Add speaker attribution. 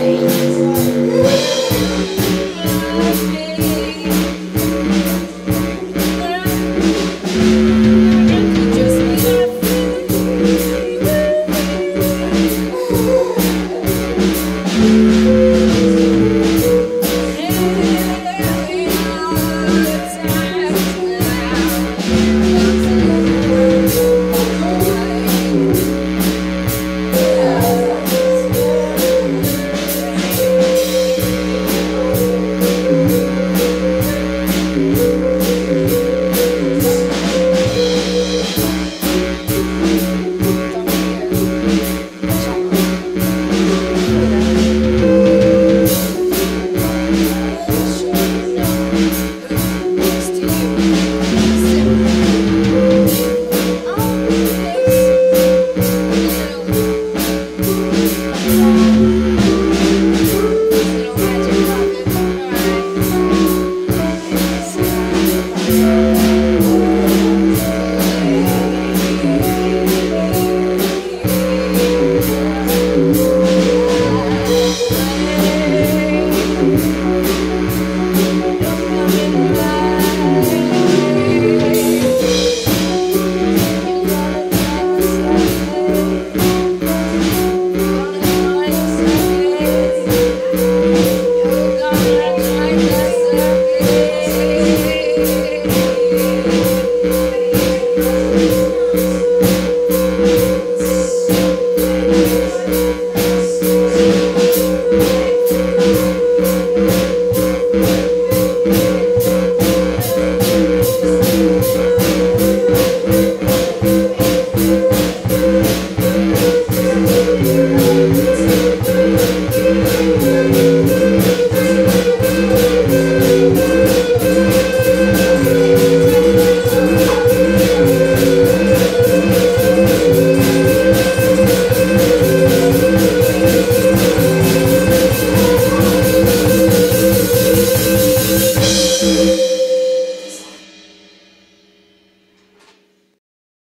Speaker 1: stains.